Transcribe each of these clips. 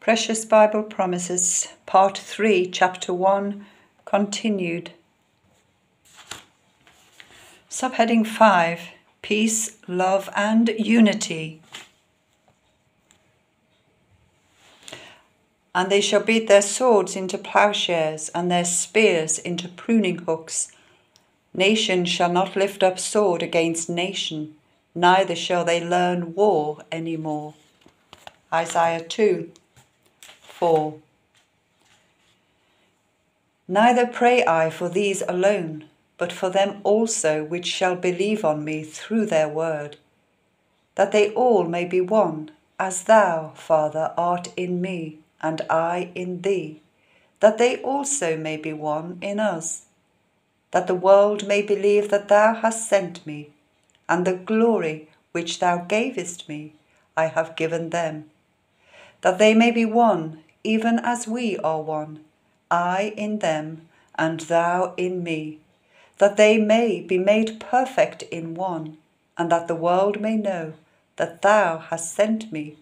Precious Bible Promises, Part 3, Chapter 1, continued. Subheading 5 Peace, Love, and Unity. And they shall beat their swords into plowshares, and their spears into pruning hooks. Nation shall not lift up sword against nation, neither shall they learn war any more. Isaiah 2 4. Neither pray I for these alone, but for them also which shall believe on me through their word, that they all may be one, as thou, Father, art in me, and I in thee, that they also may be one in us, that the world may believe that thou hast sent me, and the glory which thou gavest me I have given them, that they may be one even as we are one, I in them, and thou in me, that they may be made perfect in one, and that the world may know that thou hast sent me,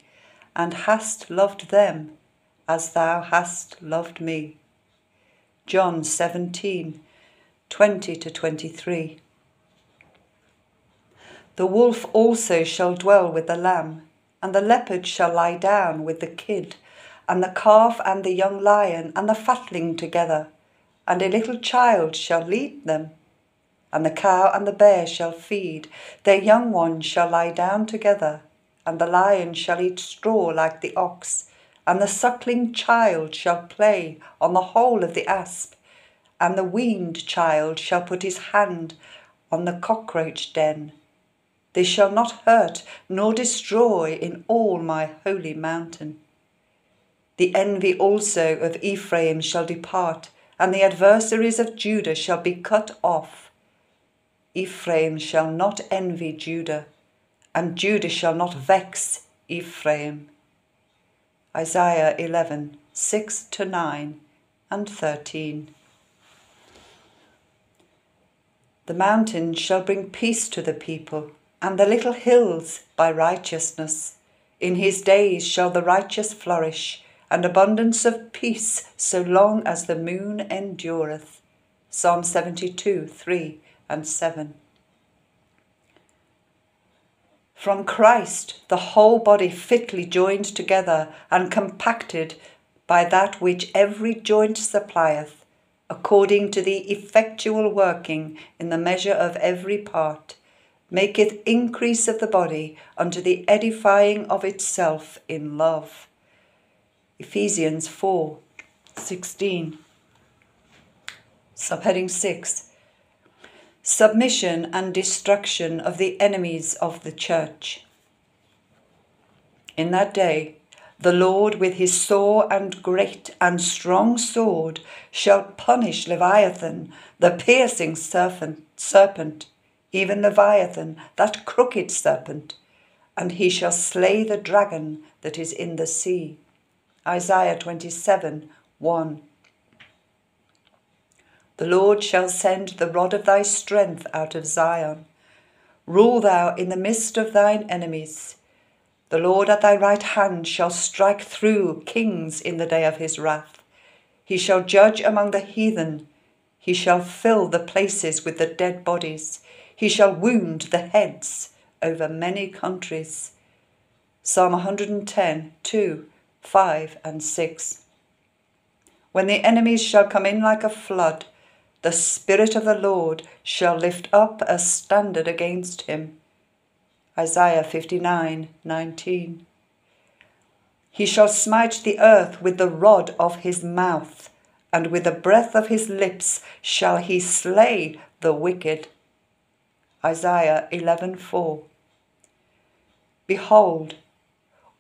and hast loved them as thou hast loved me. John 17 20 to 23. The wolf also shall dwell with the lamb, and the leopard shall lie down with the kid and the calf and the young lion and the fatling together, and a little child shall lead them. And the cow and the bear shall feed, their young ones shall lie down together, and the lion shall eat straw like the ox, and the suckling child shall play on the hole of the asp, and the weaned child shall put his hand on the cockatrice den. They shall not hurt nor destroy in all my holy mountain. The envy also of Ephraim shall depart, and the adversaries of Judah shall be cut off. Ephraim shall not envy Judah, and Judah shall not vex Ephraim. Isaiah 11 6 to 9 and 13. The mountains shall bring peace to the people, and the little hills by righteousness. In his days shall the righteous flourish and abundance of peace so long as the moon endureth. Psalm 72, 3 and 7. From Christ, the whole body fitly joined together and compacted by that which every joint supplieth, according to the effectual working in the measure of every part, maketh increase of the body unto the edifying of itself in love. Ephesians 4 16. Subheading 6 Submission and destruction of the enemies of the church. In that day, the Lord with his sore and great and strong sword shall punish Leviathan, the piercing serpent, serpent, even Leviathan, that crooked serpent, and he shall slay the dragon that is in the sea Isaiah 27 1. The Lord shall send the rod of thy strength out of Zion. Rule thou in the midst of thine enemies. The Lord at thy right hand shall strike through kings in the day of his wrath. He shall judge among the heathen. He shall fill the places with the dead bodies. He shall wound the heads over many countries. Psalm 110 2 5 and 6. When the enemies shall come in like a flood, the Spirit of the Lord shall lift up a standard against him. Isaiah 59 19. He shall smite the earth with the rod of his mouth, and with the breath of his lips shall he slay the wicked. Isaiah 11:4. Behold,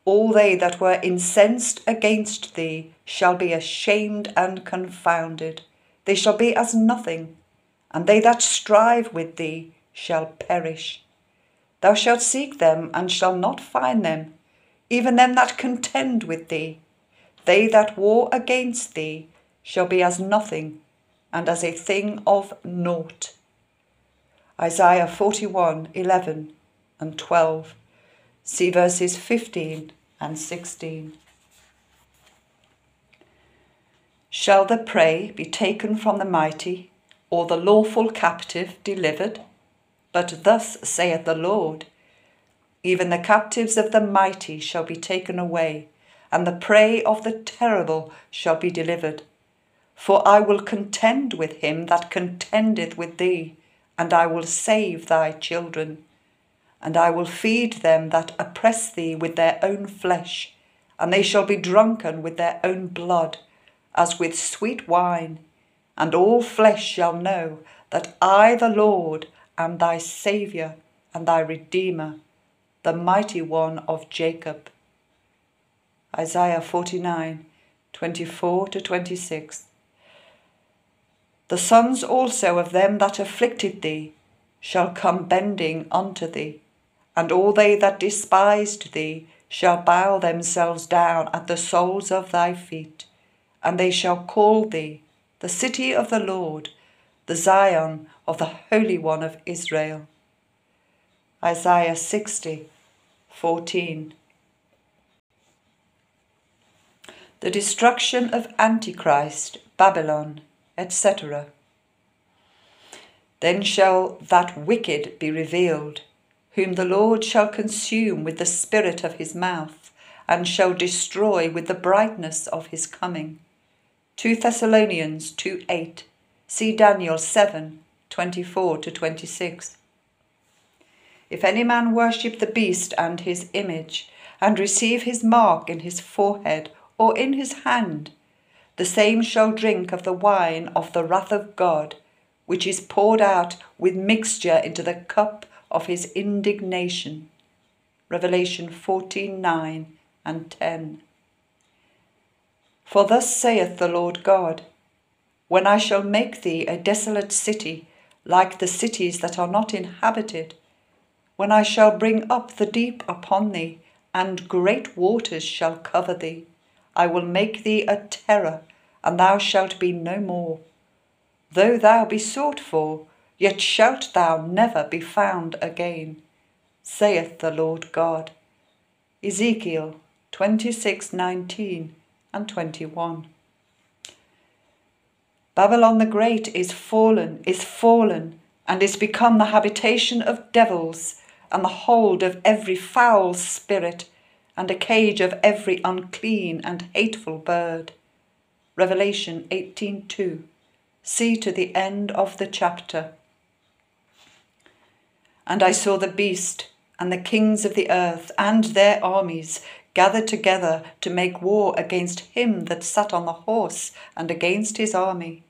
all they that were incensed against thee shall be ashamed and confounded. They shall be as nothing, and they that strive with thee shall perish. Thou shalt seek them and shalt not find them, even them that contend with thee. They that war against thee shall be as nothing, and as a thing of naught. Isaiah 41 11 and 12. See verses 15 and 16. Shall the prey be taken from the mighty, or the lawful captive delivered? But thus saith the Lord Even the captives of the mighty shall be taken away, and the prey of the terrible shall be delivered. For I will contend with him that contendeth with thee, and I will save thy children. And I will feed them that oppress thee with their own flesh, and they shall be drunken with their own blood, as with sweet wine. And all flesh shall know that I, the Lord, am thy Saviour and thy Redeemer, the mighty one of Jacob. Isaiah 49 24 to 26. The sons also of them that afflicted thee shall come bending unto thee, and all they that despised thee shall bow themselves down at the soles of thy feet, and they shall call thee the city of the Lord, the Zion of the Holy One of Israel. Isaiah 60 14. The destruction of Antichrist, Babylon, etc. Then shall that wicked be revealed, whom the Lord shall consume with the spirit of his mouth, and shall destroy with the brightness of his coming. 2 Thessalonians 2 8. See Daniel 7 24 to 26. If any man worship the beast and his image, and receive his mark in his forehead or in his hand, the same shall drink of the wine of the wrath of God, which is poured out with mixture into the cup of his indignation. Revelation 14 9 and 10. For thus saith the Lord God When I shall make thee a desolate city, like the cities that are not inhabited, when I shall bring up the deep upon thee, and great waters shall cover thee, I will make thee a terror, and thou shalt be no more. Though thou be sought for, yet shalt thou never be found again, saith the Lord God. Ezekiel 26:19 and 21. Babylon the Great is fallen, is fallen, and is become the habitation of devils, and the hold of every foul spirit, and a cage of every unclean and hateful bird. Revelation 18:2. See to the end of the chapter. And I saw the beast and the kings of the earth and their armies gathered together to make war against him that sat on the horse and against his army.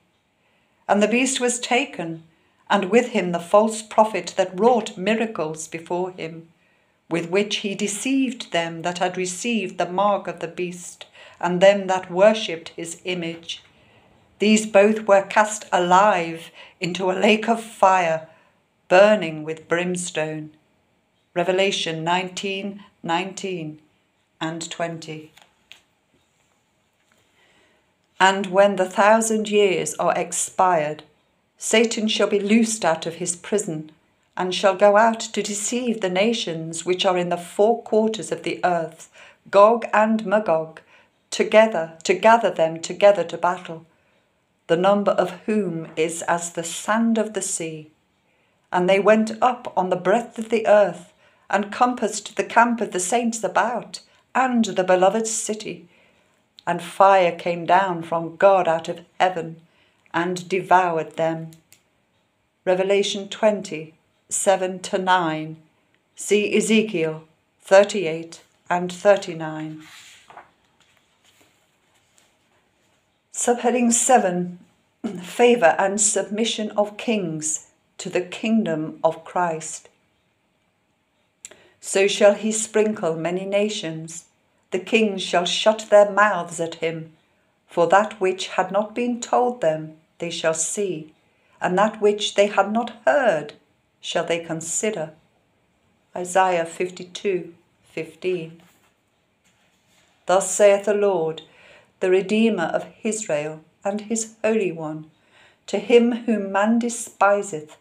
And the beast was taken, and with him the false prophet that wrought miracles before him with which he deceived them that had received the mark of the beast, and them that worshipped his image. These both were cast alive into a lake of fire, burning with brimstone. Revelation 19 19 and 20. And when the thousand years are expired, Satan shall be loosed out of his prison and shall go out to deceive the nations which are in the four quarters of the earth, Gog and Magog, together to gather them together to battle, the number of whom is as the sand of the sea. And they went up on the breadth of the earth, and compassed the camp of the saints about, and the beloved city. And fire came down from God out of heaven, and devoured them. Revelation 20 7 to 9. See Ezekiel 38 and 39. Subheading 7 Favour and Submission of Kings to the Kingdom of Christ. So shall he sprinkle many nations. The kings shall shut their mouths at him, for that which had not been told them they shall see, and that which they had not heard shall they consider. Isaiah 52 15. Thus saith the Lord, the Redeemer of Israel and his Holy One, to him whom man despiseth,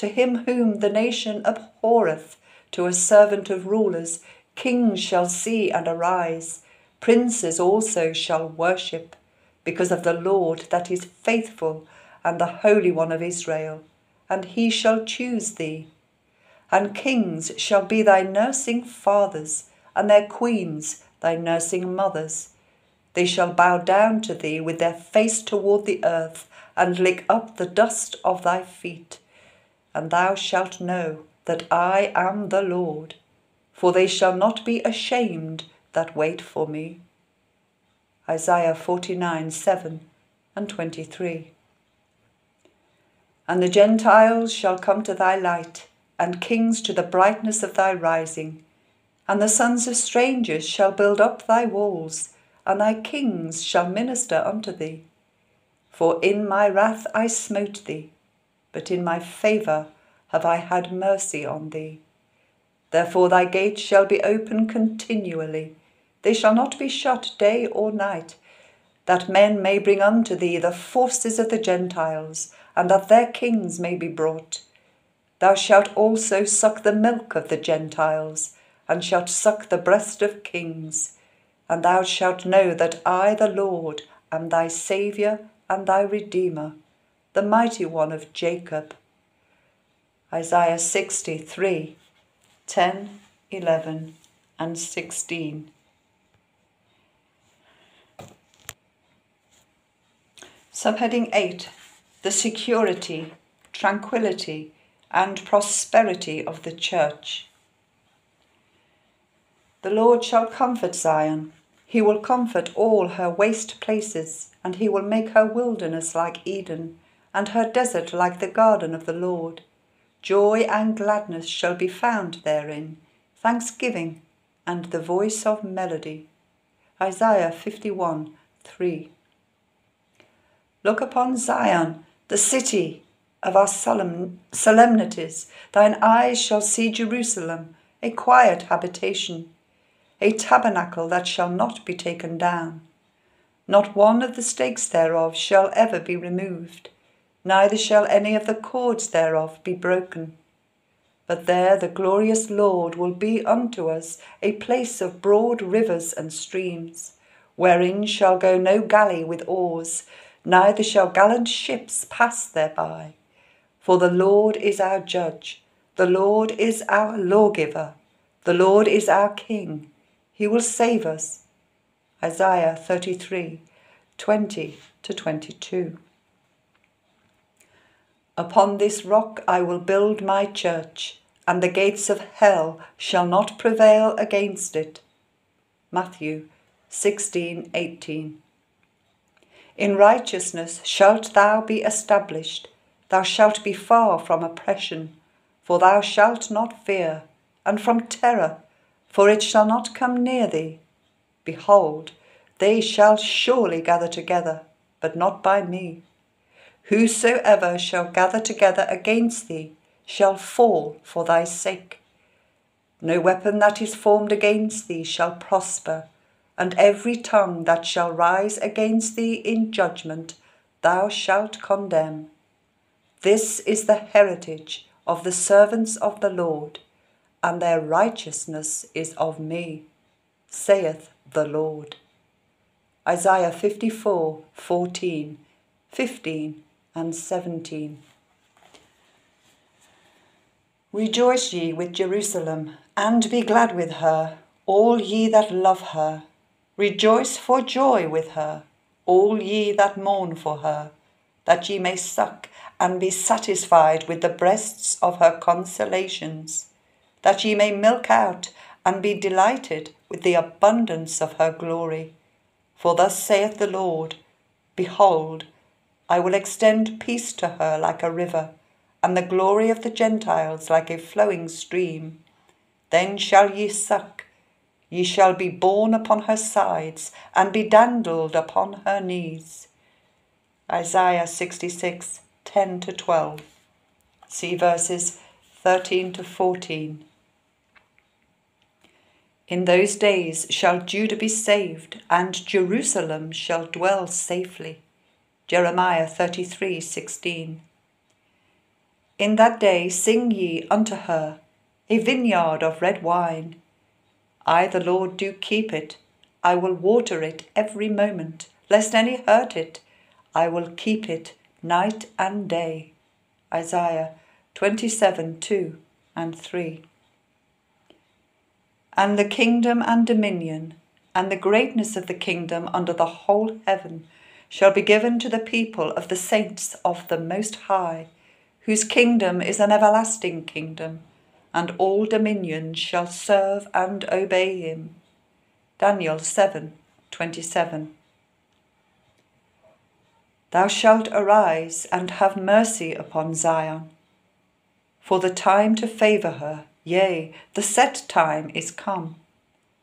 to him whom the nation abhorreth, to a servant of rulers, kings shall see and arise, princes also shall worship, because of the Lord that is faithful and the Holy One of Israel, and he shall choose thee. And kings shall be thy nursing fathers, and their queens thy nursing mothers. They shall bow down to thee with their face toward the earth, and lick up the dust of thy feet. And thou shalt know that I am the Lord, for they shall not be ashamed that wait for me. Isaiah 49 7 and 23. And the Gentiles shall come to thy light, and kings to the brightness of thy rising. And the sons of strangers shall build up thy walls, and thy kings shall minister unto thee. For in my wrath I smote thee, but in my favour have I had mercy on thee. Therefore thy gates shall be open continually, they shall not be shut day or night, that men may bring unto thee the forces of the Gentiles, and that their kings may be brought. Thou shalt also suck the milk of the Gentiles, and shalt suck the breast of kings. And thou shalt know that I, the Lord, am thy Saviour and thy Redeemer, the mighty one of Jacob. Isaiah 63 10, 11, and 16. Subheading 8 The security, tranquility, and prosperity of the Church. The Lord shall comfort Zion. He will comfort all her waste places, and he will make her wilderness like Eden, and her desert like the garden of the Lord. Joy and gladness shall be found therein, thanksgiving and the voice of melody. Isaiah 51 3. Look upon Zion, the city of our solemn, solemnities. Thine eyes shall see Jerusalem, a quiet habitation, a tabernacle that shall not be taken down. Not one of the stakes thereof shall ever be removed, neither shall any of the cords thereof be broken. But there the glorious Lord will be unto us a place of broad rivers and streams, wherein shall go no galley with oars, neither shall gallant ships pass thereby. For the Lord is our judge, the Lord is our lawgiver, the Lord is our king. He will save us. Isaiah 33 20 to 22. Upon this rock I will build my church, and the gates of hell shall not prevail against it. Matthew 16:18. In righteousness shalt thou be established, thou shalt be far from oppression, for thou shalt not fear, and from terror, for it shall not come near thee. Behold, they shall surely gather together, but not by me. Whosoever shall gather together against thee shall fall for thy sake. No weapon that is formed against thee shall prosper and every tongue that shall rise against thee in judgment thou shalt condemn. This is the heritage of the servants of the Lord, and their righteousness is of me, saith the Lord. Isaiah 54 14, 15, and 17. Rejoice ye with Jerusalem, and be glad with her, all ye that love her Rejoice for joy with her, all ye that mourn for her, that ye may suck and be satisfied with the breasts of her consolations, that ye may milk out and be delighted with the abundance of her glory. For thus saith the Lord, Behold, I will extend peace to her like a river, and the glory of the Gentiles like a flowing stream. Then shall ye suck Ye shall be borne upon her sides, and be dandled upon her knees. Isaiah 66, 10 to 12. See verses 13 to 14. In those days shall Judah be saved, and Jerusalem shall dwell safely. Jeremiah 33, 16. In that day sing ye unto her, a vineyard of red wine I, the Lord, do keep it. I will water it every moment, lest any hurt it. I will keep it night and day. Isaiah 27 2 and 3. And the kingdom and dominion, and the greatness of the kingdom under the whole heaven, shall be given to the people of the saints of the Most High, whose kingdom is an everlasting kingdom, and all dominions shall serve and obey him. Daniel 7 27. Thou shalt arise and have mercy upon Zion. For the time to favour her, yea, the set time is come.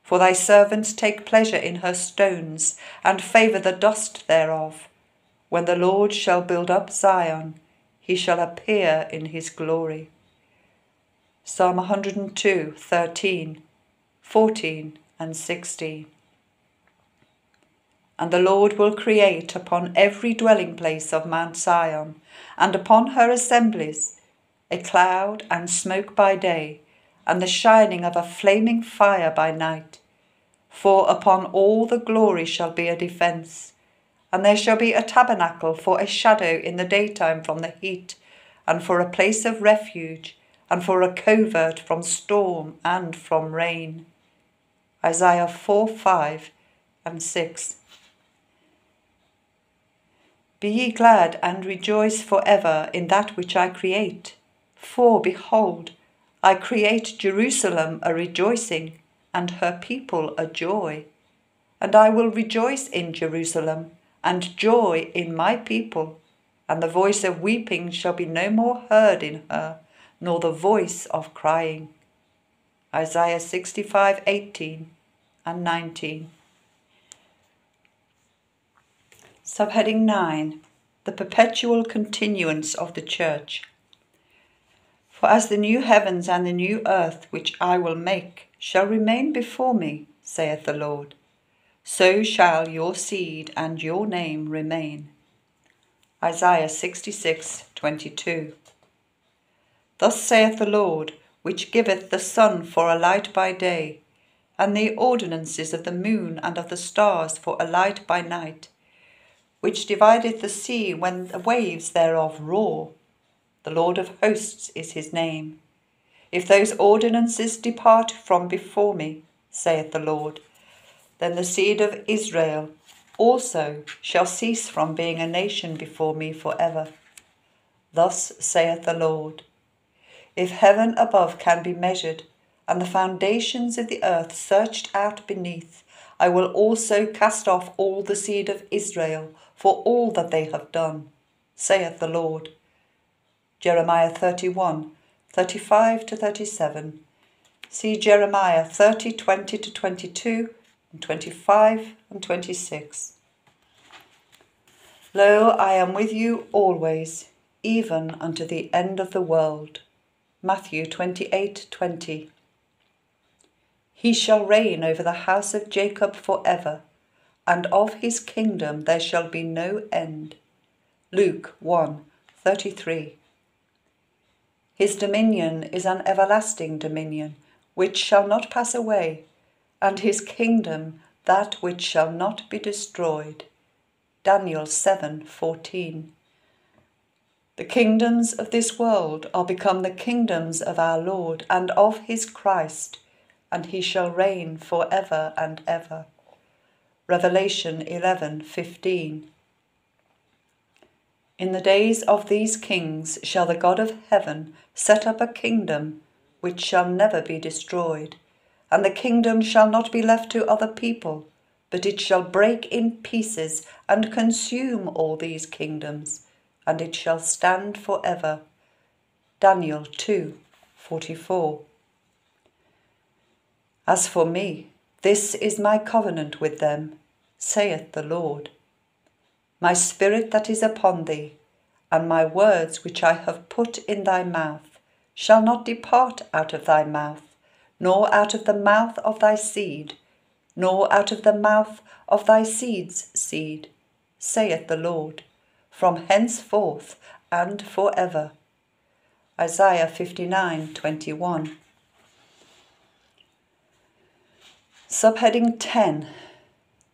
For thy servants take pleasure in her stones, and favour the dust thereof. When the Lord shall build up Zion, he shall appear in his glory. Psalm 102, 13, 14, and 16 and the Lord will create upon every dwelling place of Mount Zion, and upon her assemblies, a cloud and smoke by day, and the shining of a flaming fire by night. For upon all the glory shall be a defence, and there shall be a tabernacle for a shadow in the daytime from the heat, and for a place of refuge, and for a covert from storm and from rain. Isaiah 4 5 and 6. Be ye glad and rejoice for ever in that which I create. For, behold, I create Jerusalem a rejoicing, and her people a joy. And I will rejoice in Jerusalem, and joy in my people, and the voice of weeping shall be no more heard in her, nor the voice of crying. Isaiah 65 18 and 19. Subheading 9 The Perpetual Continuance of the Church. For as the new heavens and the new earth which I will make shall remain before me, saith the Lord, so shall your seed and your name remain. Isaiah 66 22. Thus saith the Lord, which giveth the sun for a light by day, and the ordinances of the moon and of the stars for a light by night which divideth the sea when the waves thereof roar. The Lord of hosts is his name. If those ordinances depart from before me, saith the Lord, then the seed of Israel also shall cease from being a nation before me for ever. Thus saith the Lord If heaven above can be measured, and the foundations of the earth searched out beneath, I will also cast off all the seed of Israel for all that they have done, saith the Lord. Jeremiah 31, 35 to 37. See Jeremiah 30, 20 to 22, and 25 and 26. Lo, I am with you always, even unto the end of the world. Matthew 28, 20. He shall reign over the house of Jacob for ever and of his kingdom there shall be no end. Luke 1 33. His dominion is an everlasting dominion, which shall not pass away, and his kingdom that which shall not be destroyed. Daniel 7:14. The kingdoms of this world are become the kingdoms of our Lord and of his Christ, and he shall reign for ever and ever. Revelation 11:15. In the days of these kings shall the God of heaven set up a kingdom which shall never be destroyed, and the kingdom shall not be left to other people, but it shall break in pieces and consume all these kingdoms, and it shall stand for ever. Daniel 2:44. As for me, this is my covenant with them, saith the Lord. My spirit that is upon thee, and my words which I have put in thy mouth, shall not depart out of thy mouth, nor out of the mouth of thy seed, nor out of the mouth of thy seed's seed, saith the Lord, from henceforth and for ever. Isaiah 59 21. Subheading 10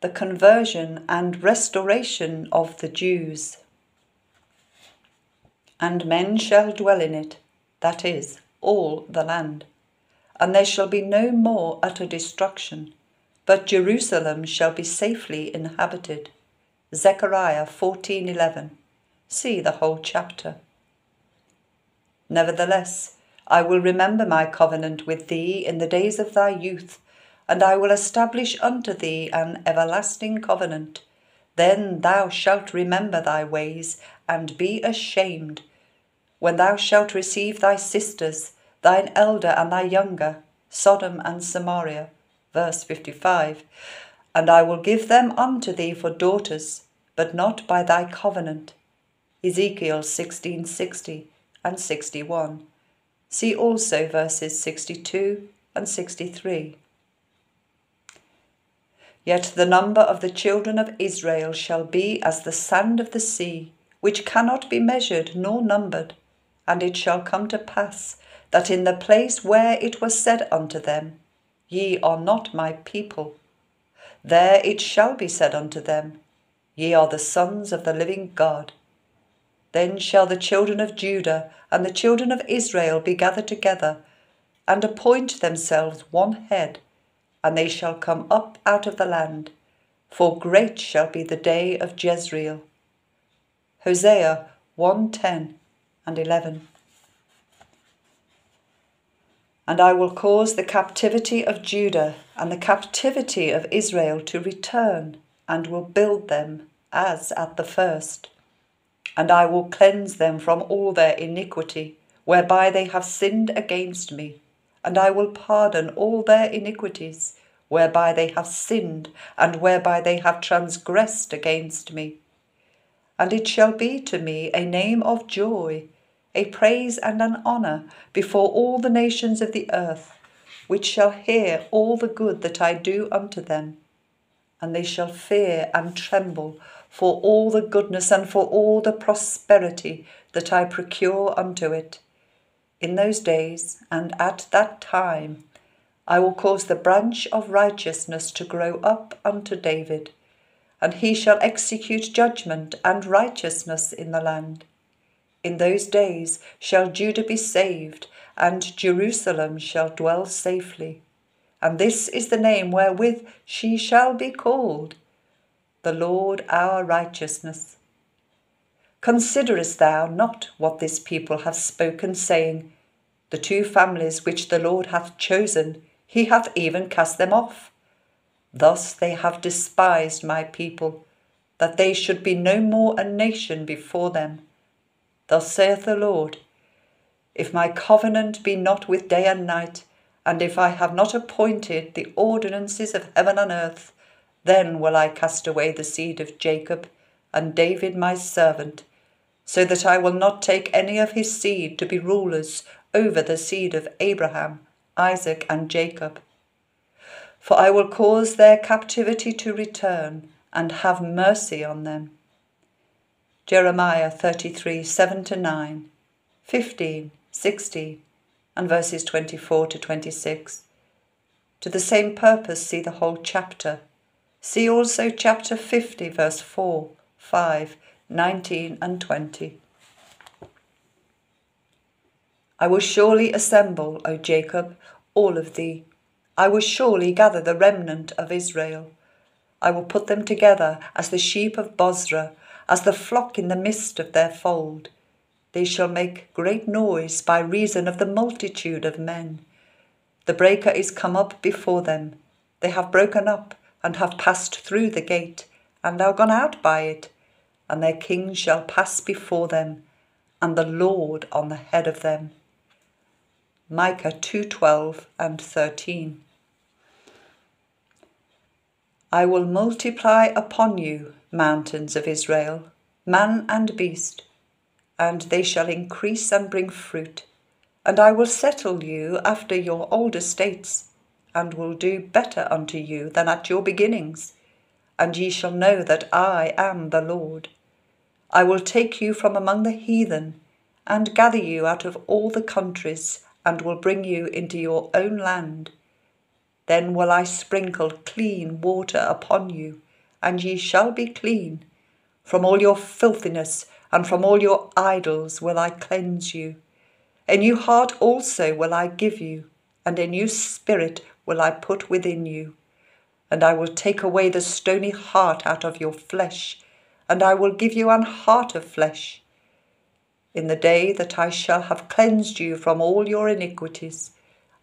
the conversion and restoration of the Jews. And men shall dwell in it, that is, all the land. And there shall be no more utter destruction, but Jerusalem shall be safely inhabited. Zechariah 14:11. See the whole chapter. Nevertheless, I will remember my covenant with thee in the days of thy youth, and I will establish unto thee an everlasting covenant. Then thou shalt remember thy ways, and be ashamed, when thou shalt receive thy sisters, thine elder and thy younger, Sodom and Samaria. Verse 55 And I will give them unto thee for daughters, but not by thy covenant. Ezekiel 1660 and 61. See also verses 62 and 63. Yet the number of the children of Israel shall be as the sand of the sea, which cannot be measured nor numbered. And it shall come to pass that in the place where it was said unto them, Ye are not my people, there it shall be said unto them, Ye are the sons of the living God. Then shall the children of Judah and the children of Israel be gathered together, and appoint themselves one head, and they shall come up out of the land, for great shall be the day of Jezreel. Hosea 1:10 and 11. And I will cause the captivity of Judah and the captivity of Israel to return, and will build them as at the first and I will cleanse them from all their iniquity, whereby they have sinned against me, and I will pardon all their iniquities, whereby they have sinned, and whereby they have transgressed against me. And it shall be to me a name of joy, a praise and an honour before all the nations of the earth, which shall hear all the good that I do unto them. And they shall fear and tremble for all the goodness and for all the prosperity that I procure unto it. In those days and at that time I will cause the branch of righteousness to grow up unto David, and he shall execute judgment and righteousness in the land. In those days shall Judah be saved, and Jerusalem shall dwell safely. And this is the name wherewith she shall be called the Lord our righteousness. Considerest thou not what this people have spoken, saying, The two families which the Lord hath chosen, he hath even cast them off? Thus they have despised my people, that they should be no more a nation before them. Thus saith the Lord, If my covenant be not with day and night, and if I have not appointed the ordinances of heaven and earth, then will I cast away the seed of Jacob and David my servant, so that I will not take any of his seed to be rulers over the seed of Abraham, Isaac, and Jacob. For I will cause their captivity to return and have mercy on them. Jeremiah 33 7 to 9, 15, 16, and verses 24 to 26. To the same purpose, see the whole chapter. See also chapter 50, verse 4, 5, 19, and 20. I will surely assemble, O Jacob, all of thee. I will surely gather the remnant of Israel. I will put them together as the sheep of Bozrah, as the flock in the midst of their fold. They shall make great noise by reason of the multitude of men. The breaker is come up before them. They have broken up and have passed through the gate, and are gone out by it, and their king shall pass before them, and the Lord on the head of them. Micah 2:12 and 13. I will multiply upon you, mountains of Israel, man and beast, and they shall increase and bring fruit, and I will settle you after your old estates and will do better unto you than at your beginnings. And ye shall know that I am the Lord. I will take you from among the heathen, and gather you out of all the countries, and will bring you into your own land. Then will I sprinkle clean water upon you, and ye shall be clean. From all your filthiness and from all your idols will I cleanse you. A new heart also will I give you, and a new spirit will I put within you. And I will take away the stony heart out of your flesh, and I will give you an heart of flesh. In the day that I shall have cleansed you from all your iniquities,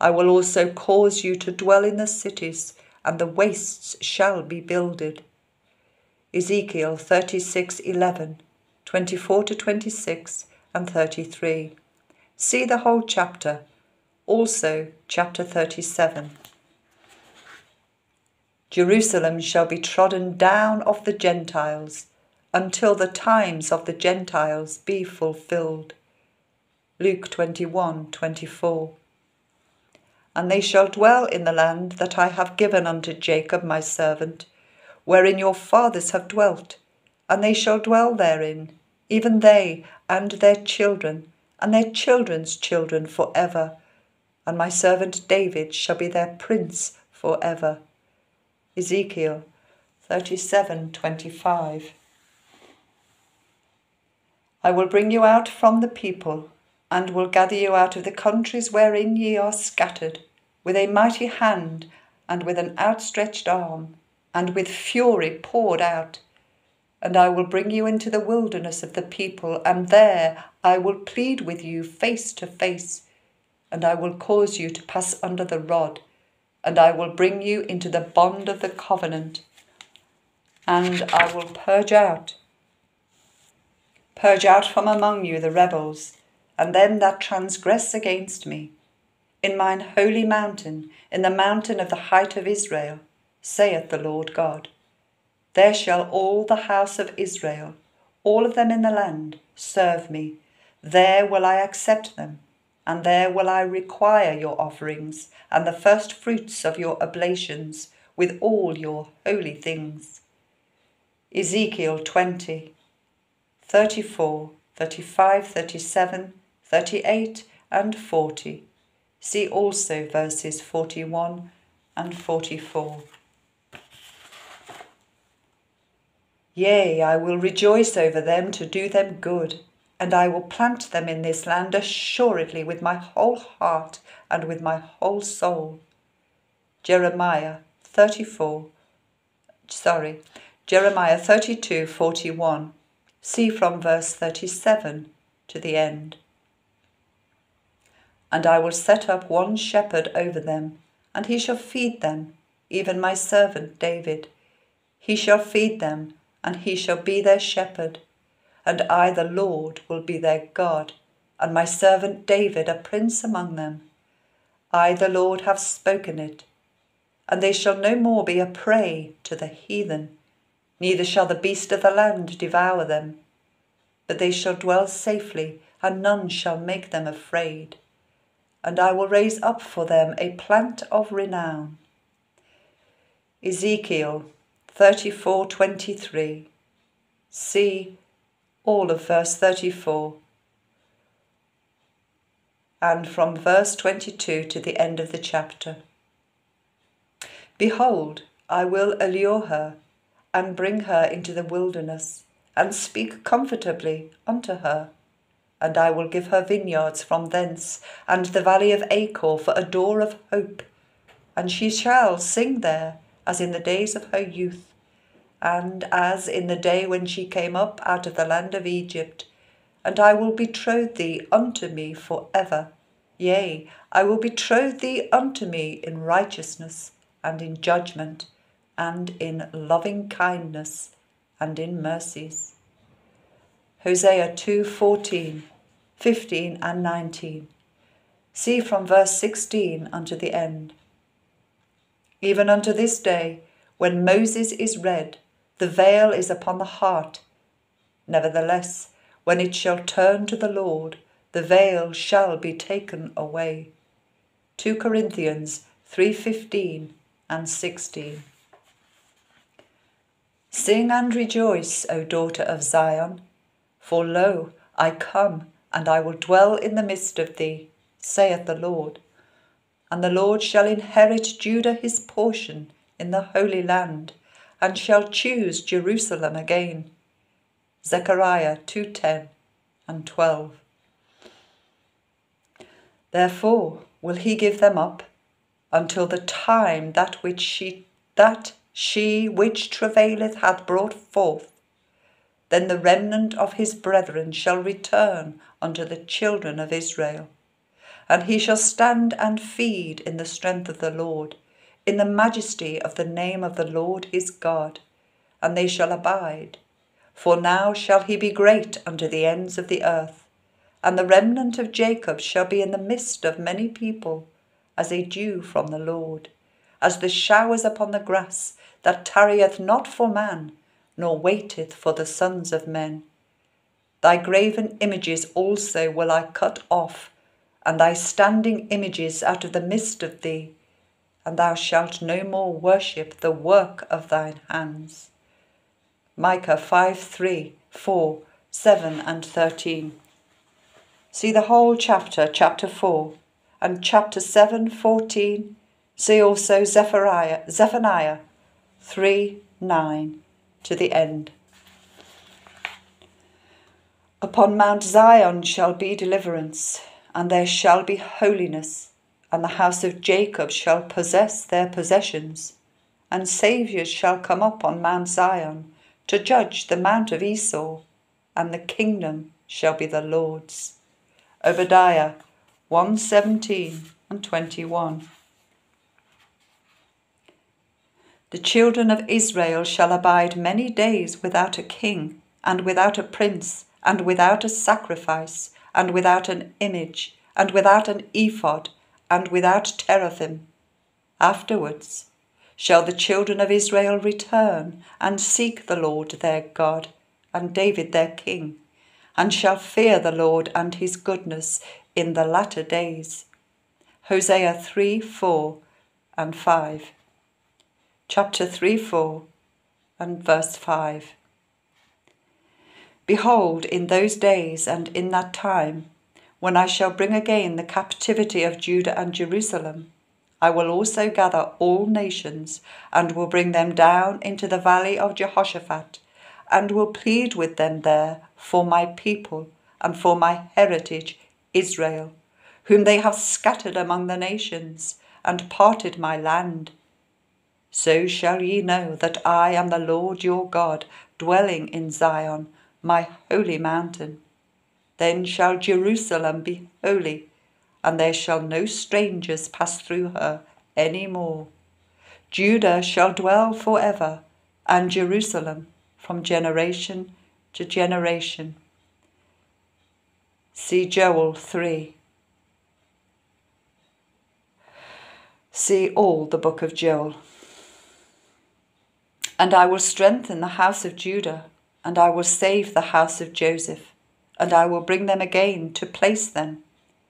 I will also cause you to dwell in the cities, and the wastes shall be builded. Ezekiel 36:11, 24 to 26, and 33. See the whole chapter, also chapter 37. Jerusalem shall be trodden down of the Gentiles until the times of the Gentiles be fulfilled. Luke 21 24. And they shall dwell in the land that I have given unto Jacob my servant, wherein your fathers have dwelt, and they shall dwell therein, even they and their children and their children's children for ever, and my servant David shall be their prince for ever. Ezekiel 37:25 I will bring you out from the people, and will gather you out of the countries wherein ye are scattered, with a mighty hand, and with an outstretched arm, and with fury poured out. And I will bring you into the wilderness of the people, and there I will plead with you face to face, and I will cause you to pass under the rod, and I will bring you into the bond of the covenant, and I will purge out, purge out from among you the rebels, and them that transgress against me, in mine holy mountain, in the mountain of the height of Israel, saith the Lord God. There shall all the house of Israel, all of them in the land, serve me. There will I accept them, and there will I require your offerings, and the first fruits of your oblations, with all your holy things. Ezekiel 20, 34, 35, 37, 38, and 40. See also verses 41 and 44. Yea, I will rejoice over them to do them good, and I will plant them in this land assuredly with my whole heart and with my whole soul. Jeremiah 34, sorry, Jeremiah 32, 41. See from verse 37 to the end. And I will set up one shepherd over them, and he shall feed them, even my servant David. He shall feed them and he shall be their shepherd. And I, the Lord, will be their God, and my servant David a prince among them. I, the Lord, have spoken it. And they shall no more be a prey to the heathen, neither shall the beast of the land devour them. But they shall dwell safely, and none shall make them afraid. And I will raise up for them a plant of renown. Ezekiel 34:23. See all of verse 34 and from verse 22 to the end of the chapter. Behold, I will allure her and bring her into the wilderness and speak comfortably unto her. And I will give her vineyards from thence, and the valley of Achor for a door of hope. And she shall sing there, as in the days of her youth, and as in the day when she came up out of the land of Egypt. And I will betroth thee unto me for ever. Yea, I will betroth thee unto me in righteousness, and in judgment, and in loving kindness, and in mercies. Hosea 2 14, 15, and 19. See from verse 16 unto the end. Even unto this day, when Moses is read, the veil is upon the heart. Nevertheless, when it shall turn to the Lord, the veil shall be taken away. 2 Corinthians 3:15 and 16. Sing and rejoice, O daughter of Zion, for lo, I come, and I will dwell in the midst of thee, saith the Lord. And the Lord shall inherit Judah his portion in the holy land, and shall choose Jerusalem again. Zechariah 2:10 and 12. Therefore will he give them up until the time that which she that she which travaileth hath brought forth. Then the remnant of his brethren shall return unto the children of Israel. And he shall stand and feed in the strength of the Lord, in the majesty of the name of the Lord his God, and they shall abide. For now shall he be great unto the ends of the earth, and the remnant of Jacob shall be in the midst of many people, as a dew from the Lord, as the showers upon the grass, that tarrieth not for man, nor waiteth for the sons of men. Thy graven images also will I cut off, and thy standing images out of the midst of thee, and thou shalt no more worship the work of thine hands. Micah 5 3, 4, 7, and 13. See the whole chapter, chapter 4, and chapter 7, 14. See also Zephaniah, Zephaniah 3, 9 to the end. Upon Mount Zion shall be deliverance, and there shall be holiness, and the house of Jacob shall possess their possessions, and Saviours shall come up on Mount Zion to judge the mount of Esau, and the kingdom shall be the Lord's. Obadiah 117 and 21. The children of Israel shall abide many days without a king, and without a prince, and without a sacrifice, and without an image, and without an ephod, and without teraphim. Afterwards shall the children of Israel return and seek the Lord their God, and David their king, and shall fear the Lord and his goodness in the latter days. Hosea 3 4 and 5 chapter 3 4 and verse 5. Behold, in those days and in that time, when I shall bring again the captivity of Judah and Jerusalem, I will also gather all nations, and will bring them down into the valley of Jehoshaphat, and will plead with them there for my people and for my heritage Israel, whom they have scattered among the nations, and parted my land so shall ye know that I am the Lord your God, dwelling in Zion, my holy mountain. Then shall Jerusalem be holy, and there shall no strangers pass through her any more. Judah shall dwell for ever, and Jerusalem from generation to generation. See Joel 3. See all the book of Joel. And I will strengthen the house of Judah, and I will save the house of Joseph, and I will bring them again to place them.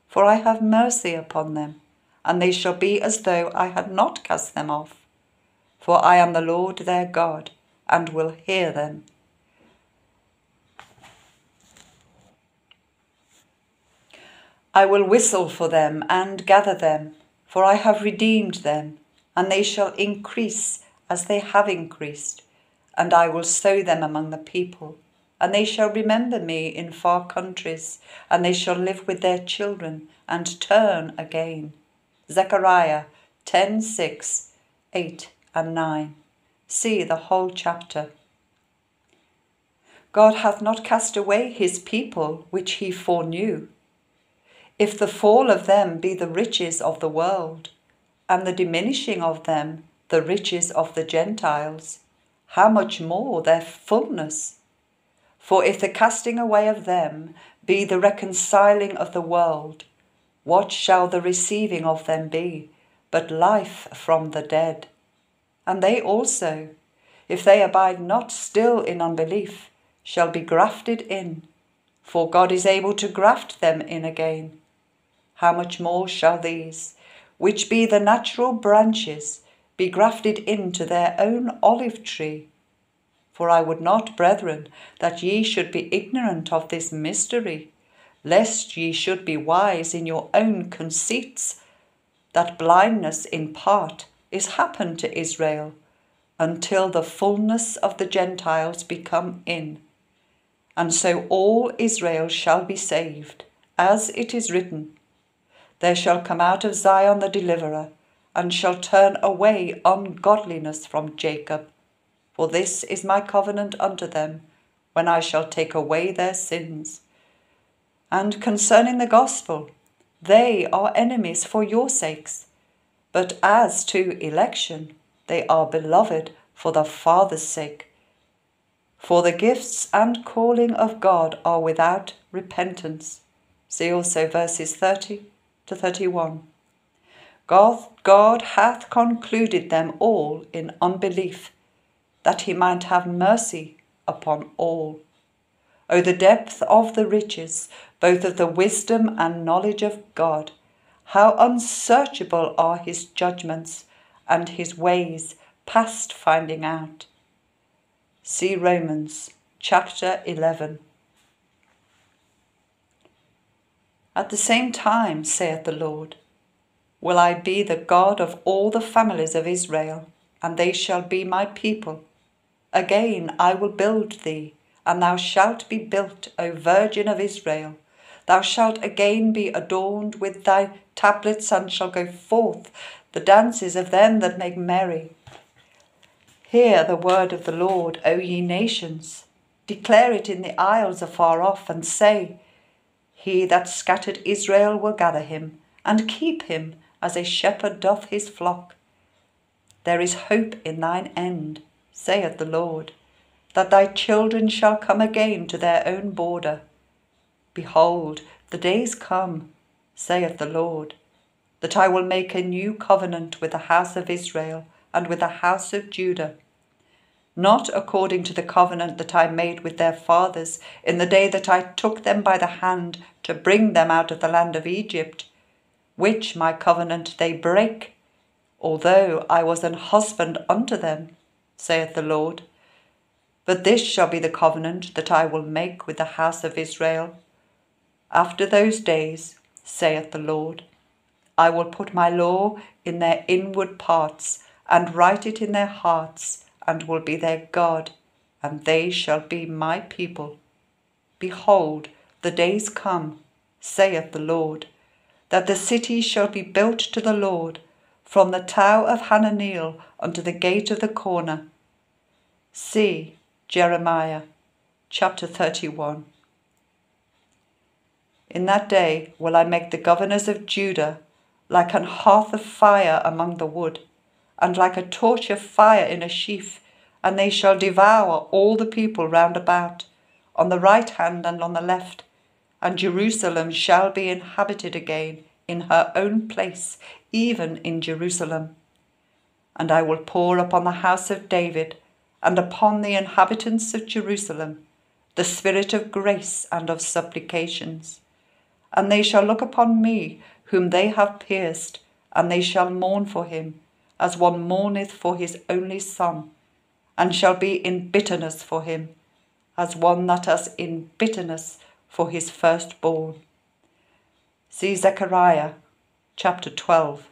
For I have mercy upon them, and they shall be as though I had not cast them off. For I am the Lord their God, and will hear them. I will whistle for them and gather them, for I have redeemed them, and they shall increase as they have increased, and I will sow them among the people. And they shall remember me in far countries, and they shall live with their children and turn again. Zechariah 10 6, 8, and 9. See the whole chapter. God hath not cast away his people which he foreknew. If the fall of them be the riches of the world, and the diminishing of them the riches of the Gentiles, how much more their fullness? For if the casting away of them be the reconciling of the world, what shall the receiving of them be but life from the dead? And they also, if they abide not still in unbelief, shall be grafted in, for God is able to graft them in again. How much more shall these, which be the natural branches, be grafted into their own olive tree. For I would not, brethren, that ye should be ignorant of this mystery, lest ye should be wise in your own conceits, that blindness in part is happened to Israel, until the fullness of the Gentiles be come in. And so all Israel shall be saved, as it is written There shall come out of Zion the deliverer, and shall turn away ungodliness from Jacob. For this is my covenant unto them, when I shall take away their sins. And concerning the gospel, they are enemies for your sakes. But as to election, they are beloved for the Father's sake. For the gifts and calling of God are without repentance. See also verses 30 to 31. God, hath concluded them all in unbelief, that he might have mercy upon all. O the depth of the riches, both of the wisdom and knowledge of God! How unsearchable are his judgments and his ways past finding out. See Romans chapter 11. At the same time, saith the Lord, will I be the God of all the families of Israel, and they shall be my people. Again I will build thee and thou shalt be built, O Virgin of Israel. Thou shalt again be adorned with thy tabrets, and shall go forth the dances of them that make merry. Hear the word of the Lord, O ye nations. Declare it in the isles afar off, and say, He that scattered Israel will gather him, and keep him as a shepherd doth his flock. There is hope in thine end, saith the Lord that thy children shall come again to their own border. Behold, the days come, saith the Lord, that I will make a new covenant with the house of Israel and with the house of Judah, not according to the covenant that I made with their fathers in the day that I took them by the hand to bring them out of the land of Egypt, which my covenant they break, although I was an husband unto them, saith the Lord. But this shall be the covenant that I will make with the house of Israel. After those days, saith the Lord, I will put my law in their inward parts, and write it in their hearts, and will be their God, and they shall be my people. Behold, the days come, saith the Lord, that the city shall be built to the Lord, from the tower of Hananeel unto the gate of the corner. See, Jeremiah chapter 31. In that day will I make the governors of Judah like an hearth of fire among the wood, and like a torch of fire in a sheaf, and they shall devour all the people round about, on the right hand and on the left. And Jerusalem shall be inhabited again in her own place, even in Jerusalem. And I will pour upon the house of David and upon the inhabitants of Jerusalem the spirit of grace and of supplications. And they shall look upon me, whom they have pierced, and they shall mourn for him, as one mourneth for his only son, and shall be in bitterness for him, as one that is in bitterness for his firstborn. See Zechariah chapter 12.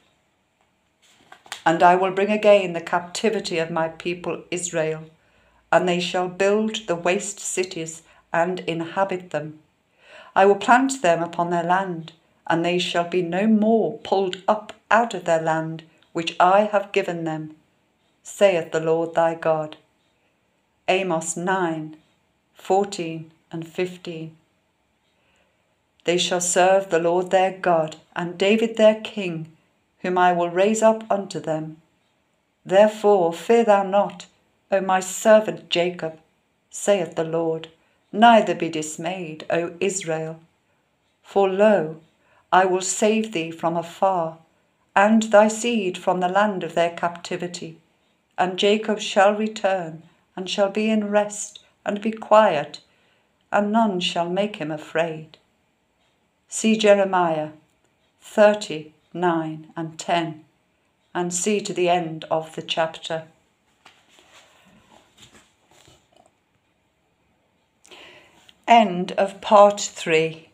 And I will bring again the captivity of my people Israel, and they shall build the waste cities and inhabit them. I will plant them upon their land, and they shall be no more pulled up out of their land, which I have given them, saith the Lord thy God. Amos 9, 14 and 15. They shall serve the Lord their God, and David their king, whom I will raise up unto them. Therefore fear thou not, O my servant Jacob, saith the Lord, neither be dismayed, O Israel. For lo, I will save thee from afar, and thy seed from the land of their captivity. And Jacob shall return, and shall be in rest, and be quiet, and none shall make him afraid. See Jeremiah 30 9, and 10, and see to the end of the chapter. End of part 3.